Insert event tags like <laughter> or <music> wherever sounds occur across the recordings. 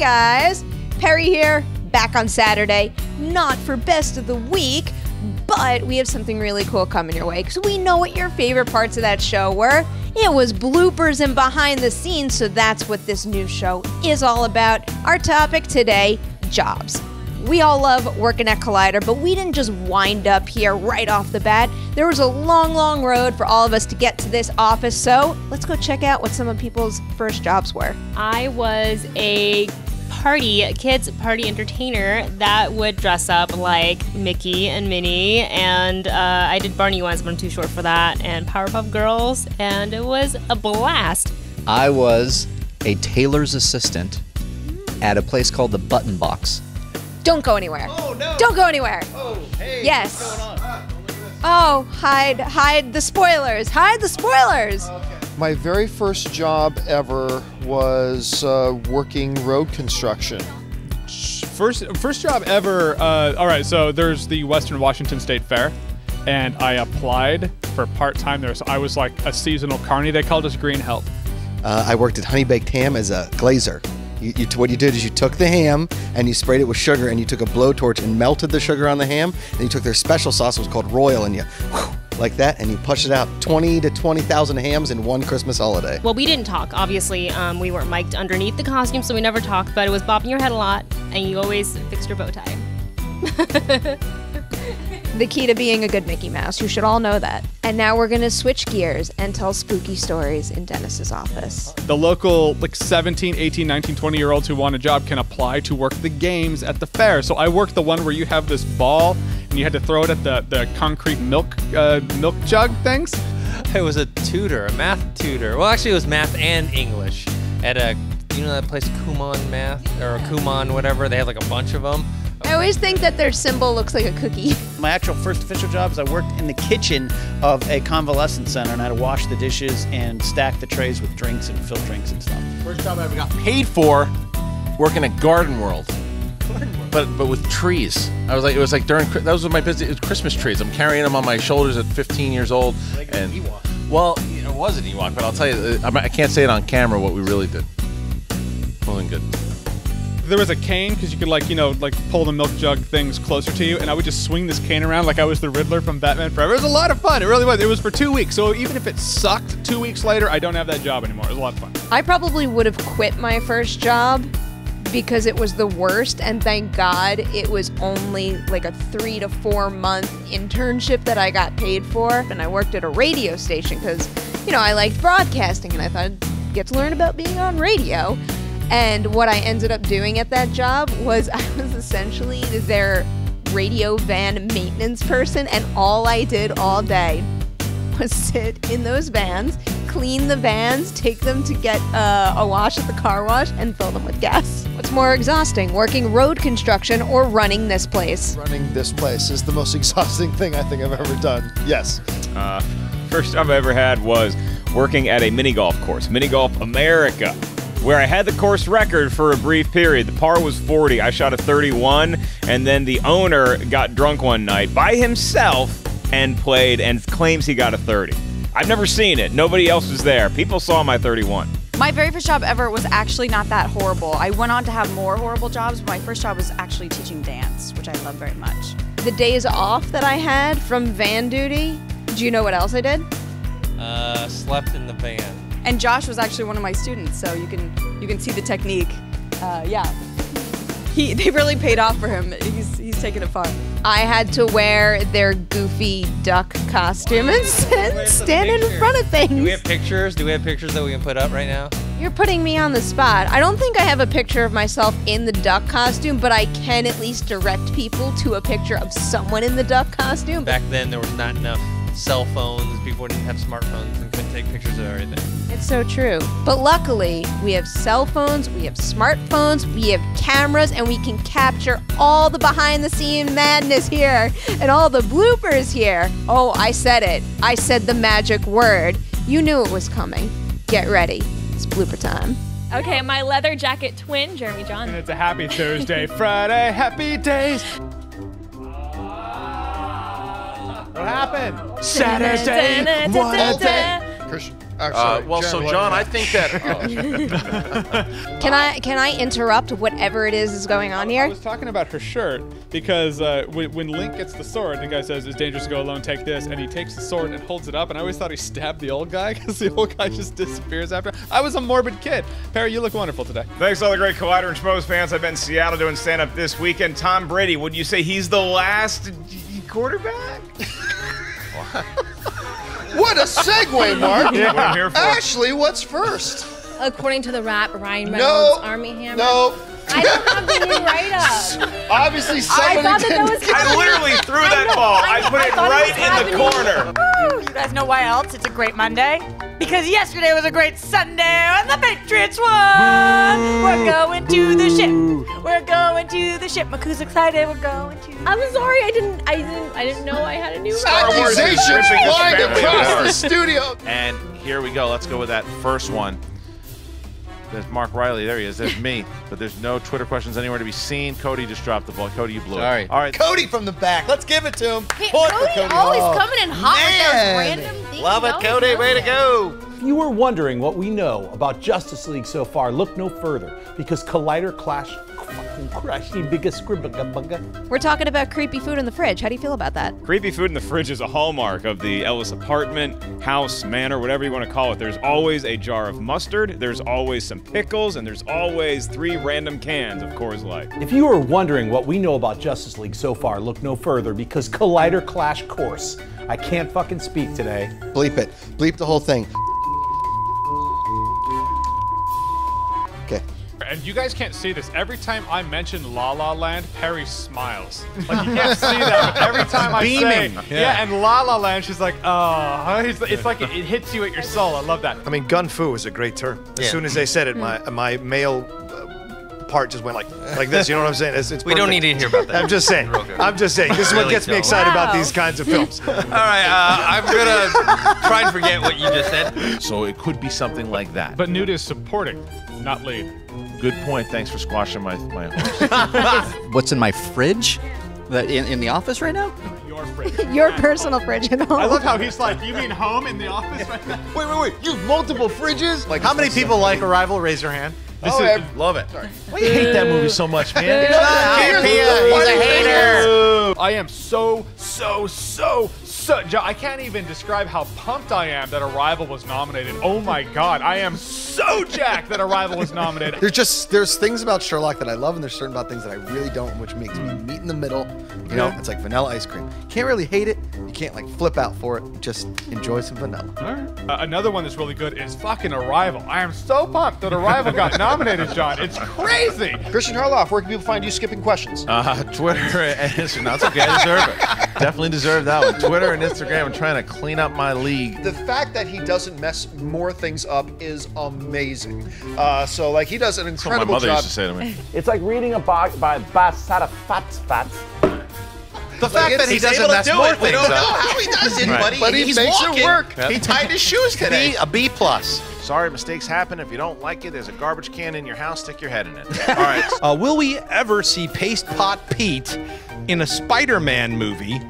guys, Perri here, back on Saturday. Not for best of the week, but we have something really cool coming your way because we know what your favorite parts of that show were. It was bloopers and behind the scenes, so that's what this new show is all about. Our topic today jobs. We all love working at Collider, but we didn't just wind up here right off the bat. There was a long, long road for all of us to get to this office, so let's go check out what some of people's first jobs were. I was a party, kids party entertainer that would dress up like Mickey and Minnie, and uh, I did Barney once, but I'm too short for that, and Powerpuff Girls, and it was a blast. I was a tailor's assistant at a place called the Button Box. Don't go anywhere. Oh no! Don't go anywhere. Oh hey! Yes. What's going on? Oh, hide, hide the spoilers. Hide the spoilers. My very first job ever was uh, working road construction. First, first job ever. Uh, all right, so there's the Western Washington State Fair, and I applied for part time there. So I was like a seasonal carny. They called us green help. Uh, I worked at Honey Baked Ham as a glazer. You, you, what you did is you took the ham and you sprayed it with sugar, and you took a blowtorch and melted the sugar on the ham. And you took their special sauce, it was called Royal, and you whew, like that, and you push it out. Twenty to twenty thousand hams in one Christmas holiday. Well, we didn't talk, obviously. Um, we weren't mic'd underneath the costume, so we never talked, but it was bobbing your head a lot, and you always fixed your bow tie. <laughs> The key to being a good Mickey Mouse. You should all know that. And now we're going to switch gears and tell spooky stories in Dennis's office. The local like 17, 18, 19, 20 year olds who want a job can apply to work the games at the fair. So I worked the one where you have this ball and you had to throw it at the, the concrete milk uh, milk jug things. I was a tutor, a math tutor. Well, actually, it was math and English at a you know that place Kumon Math or Kumon whatever. They have like a bunch of them. I always think that their symbol looks like a cookie. <laughs> My actual first official job is I worked in the kitchen of a convalescent center and I had to wash the dishes and stack the trays with drinks and fill drinks and stuff. First job I ever got paid for working at Garden World. But but with trees, I was like it was like during that was my business. It was Christmas trees. I'm carrying them on my shoulders at 15 years old, and well, it was an Ewok. But I'll tell you, uh, I can't say it on camera what we really did. Wasn't good. There was a cane because you could like you know like pull the milk jug things closer to you, and I would just swing this cane around like I was the Riddler from Batman Forever. It was a lot of fun. It really was. It was for two weeks. So even if it sucked two weeks later, I don't have that job anymore. It was a lot of fun. I probably would have quit my first job because it was the worst, and thank God it was only like a three to four month internship that I got paid for. And I worked at a radio station because, you know, I liked broadcasting and I thought I'd get to learn about being on radio. And what I ended up doing at that job was <laughs> I was essentially their radio van maintenance person, and all I did all day was sit in those vans, clean the vans, take them to get uh, a wash at the car wash, and fill them with gas. What's more exhausting, working road construction or running this place? Running this place is the most <laughs> exhausting thing I think I've ever done. Yes. Uh, first job I ever had was working at a mini golf course, Mini Golf America, where I had the course record for a brief period. The par was 40. I shot a 31, and then the owner got drunk one night by himself and played and claims he got a 30. I've never seen it. Nobody else was there. People saw my 31. My very first job ever was actually not that horrible. I went on to have more horrible jobs, but my first job was actually teaching dance, which I love very much. The days off that I had from van duty, do you know what else I did? Uh, slept in the van. And Josh was actually one of my students, so you can you can see the technique. Uh, yeah, he they really paid off for him. He's he's taking it far. I had to wear their goofy duck costume and stand, stand in front of things. Do we have pictures? Do we have pictures that we can put up right now? You're putting me on the spot. I don't think I have a picture of myself in the duck costume, but I can at least direct people to a picture of someone in the duck costume. Back then, there was not enough cell phones. People didn't have smartphones and couldn't take pictures of everything. It's so true. But luckily, we have cell phones, we have smartphones, we have cameras, and we can capture all the behind the scene madness here and all the bloopers here. Oh, I said it. I said the magic word. You knew it was coming. Get ready. It's blooper time. Okay, my leather jacket twin, Jeremy Jahns. And it's a happy Thursday, <laughs> Friday, happy days. What happened? Saturday, what a day. Christian, Uh, well, so John, I think that. <laughs> Can I can I interrupt whatever it is is going on here? I was talking about her shirt because uh, when, when Link gets the sword, the guy says, "It's dangerous to go alone. Take this," and he takes the sword and holds it up. And I always thought he stabbed the old guy <laughs> because the old guy just disappears after. I was a morbid kid. Perri, you look wonderful today. Thanks to all the great Collider and Schmoes fans. I've been in Seattle doing stand up this weekend. Tom Brady, would you say he's the last quarterback? <laughs> What a segue, Mark. Yeah. What I'm here for. Ashley, what's first? According to the rap, Ryan No, Reynolds, Armie Hammer. No. I don't have the new write-up. <laughs> Obviously, I thought that that was I literally threw that know, ball. I I, put I it thought it right was in the corner. Woo! You guys know why else it's a great Monday? Because yesterday was a great Sunday and the Patriots won! We're going to the ship. We're going to the ship. Maku's excited. We're going to. I'm sorry, I didn't, I didn't, I didn't know I had a new Star Wars is Accusations ripping this flying family across apart. the studio. And here we go. Let's go with that first one. There's Mark Reilly. There he is. There's me. But there's no Twitter questions anywhere to be seen. Cody just dropped the ball. Cody, you blew Sorry. it. All right. Cody from the back. Let's give it to him. Hey, Point Cody, Cody. always Oh, coming in hot man. with those random things. Love it, Always Cody. Way to go. If you were wondering what we know about Justice League so far, look no further because Collider Clash fucking crashing biggest scribba We're talking about creepy food in the fridge. How do you feel about that? Creepy food in the fridge is a hallmark of the Ellis apartment, house, manor, whatever you want to call it. There's always a jar of mustard, there's always some pickles, and there's always three random cans of Coors Light. If you are wondering what we know about Justice League so far, look no further because Collider Clash Course. I can't fucking speak today. Bleep it. Bleep the whole thing. Okay. And you guys can't see this. Every time I mention La La Land, Perri smiles. Like you can't see that, but every time I Beaming. say, Yeah. yeah. and La La Land, she's like, oh, it's, it's like it, it hits you at your soul. I love that. I mean, gun fu is a great term. As Yeah. soon as they said it, my my male part just went like like this. You know what I'm saying? It's, it's We don't need to hear about that. I'm just saying. I'm just saying. This is what gets me don't. excited about these kinds of films. <laughs> All right, uh, I'm gonna try and forget what you just said. So it could be something like that. But Newt is supporting, not lead. Good point. Thanks for squashing my my. <laughs> <laughs> What's in my fridge? That in, in the office right now? Your fridge. Your personal fridge at home. I love how he's like, you mean home in the office right now? wait, wait, wait. You have multiple fridges? Like How many people like Arrival? Raise your hand. This oh, is- ev- Love it. Why you hate that movie so much, man? He's a hater. I am so, so, so, so. Jo- I can't even describe how pumped I am that Arrival was nominated. Oh my god, I am so jacked that Arrival was nominated. There's just there's things about Sherlock that I love, and there's certain about things that I really don't, which makes me meet in the middle. You know, it's like vanilla ice cream. Can't really hate it. You can't like flip out for it. Just enjoy some vanilla. Uh, another one that's really good is fucking Arrival. I am so pumped that Arrival got <laughs> nominated, John. It's crazy. Christian Harloff, where can people find you skipping questions? Uh, Twitter <laughs> and Instagram. That's okay. I deserve it. Definitely deserve that one. Twitter and Instagram. I'm trying to clean up my league. The fact that he doesn't mess more things up is amazing. Uh, so, like, he does an That's what my incredible mother job. used to say to me. It's like reading a book by Basada Fats Fats. The fact that he He's doesn't able to mess do more it. We don't know how he does it, Right. buddy. But he He's makes it work. Yep. He tied his shoes today. B, a B plus. Sorry, mistakes happen. If you don't like it, there's a garbage can in your house. Stick your head in it. All right. <laughs> Uh, will we ever see Paste Pot Pete in a Spider-Man movie?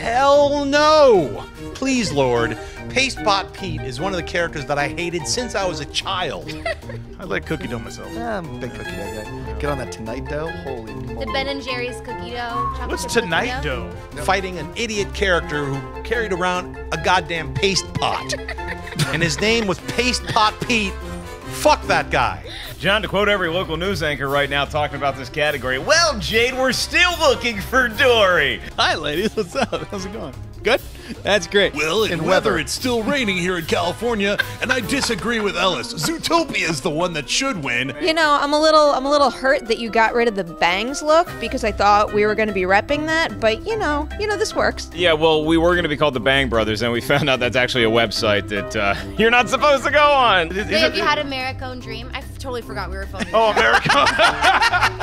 Hell no! Please, Lord. Paste Pot Pete is one of the characters that I hated since I was a child. <laughs> I like cookie dough myself. Yeah, I'm a big cookie dough guy. Get on that tonight dough. Holy moly. The Ben and Jerry's cookie dough. What's tonight dough? Fighting an idiot character who carried around a goddamn paste pot. <laughs> and his name was Paste Pot Pete. Fuck that guy. John, to quote every local news anchor right now talking about this category, well, Jade, we're still looking for Dory. Hi, ladies. What's up? How's it going? Good? That's great. Well, in, In weather, weather. it's still raining here in California, and I disagree with Ellis. Zootopia is the one that should win. You know, I'm a little I'm a little hurt that you got rid of the bangs look because I thought we were going to be repping that, but you know, you know this works. Yeah, well, we were going to be called the Bang Brothers, and we <laughs> found out that's actually a website that uh, <laughs> you're not supposed to go on. Is- is if you had a Maricone dream, I f- totally forgot we were filming. Oh, America. I'm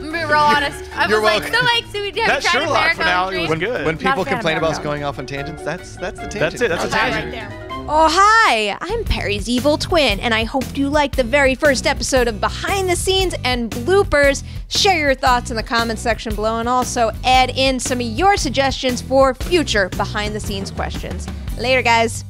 gonna be real honest. I You're was like, welcome. so like, so we did That tried a Sherlock Maricone finale was good. When people Not a fan of complain about us going off on tangents, that's that's the tangent. That's it. That's a That tangent. right there. Oh, hi! I'm Perri's evil twin, and I hope you liked the very first episode of Behind the Scenes and Bloopers. Share your thoughts in the comments section below, and also add in some of your suggestions for future behind the scenes questions. Later, guys.